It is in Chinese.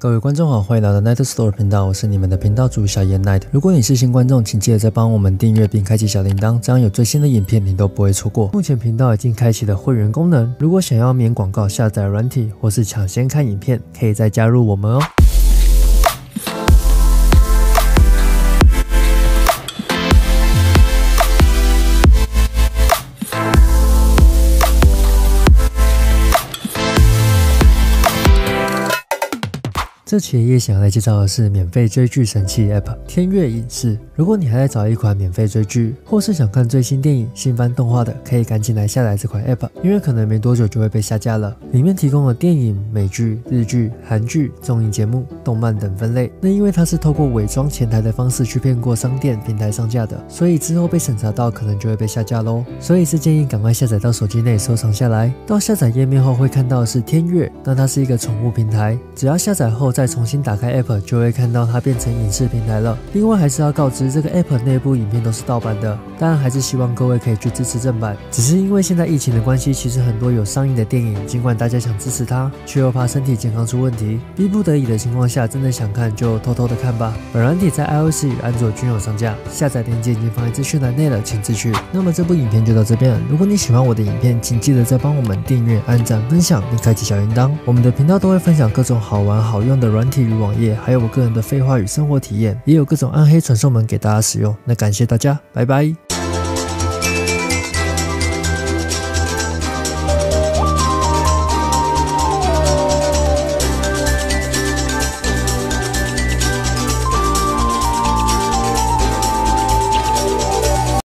各位观众好，欢迎来到 Night Store 频道，我是你们的频道主小严 Night。如果你是新观众，请记得再帮我们订阅并开启小铃铛，这样有最新的影片你都不会错过。目前频道已经开启了会员功能，如果想要免广告下载软体或是抢先看影片，可以再加入我们哦。这期的夜想来介绍的是免费追剧神器 App 天悦影视。如果你还在找一款免费追剧，或是想看最新电影、新番动画的，可以赶紧来下载这款 App，因为可能没多久就会被下架了。里面提供了电影、美剧、日剧、韩剧、综艺节目、动漫等分类。那因为它是透过伪装前台的方式去骗过商店平台上架的，所以之后被审查到可能就会被下架喽。所以是建议赶快下载到手机内收藏下来。到下载页面后会看到是天悦，那它是一个宠物平台，只要下载后再重新打开 App，就会看到它变成影视平台了。另外还是要告知，这个 App 内部影片都是盗版的，当然还是希望各位可以去支持正版。只是因为现在疫情的关系，其实很多有上映的电影，尽管大家想支持它，却又怕身体健康出问题，逼不得已的情况下，真的想看就偷偷的看吧。本软体在 iOS 与安卓均有上架，下载链接已经放在资讯栏内了，请自取。那么这部影片就到这边。如果你喜欢我的影片，请记得再帮我们订阅、按赞、分享并开启小铃铛。我们的频道都会分享各种好玩好用的软体。与网页，还有我个人的废话与生活体验，也有各种暗黑传送门给大家使用。那感谢大家，拜拜。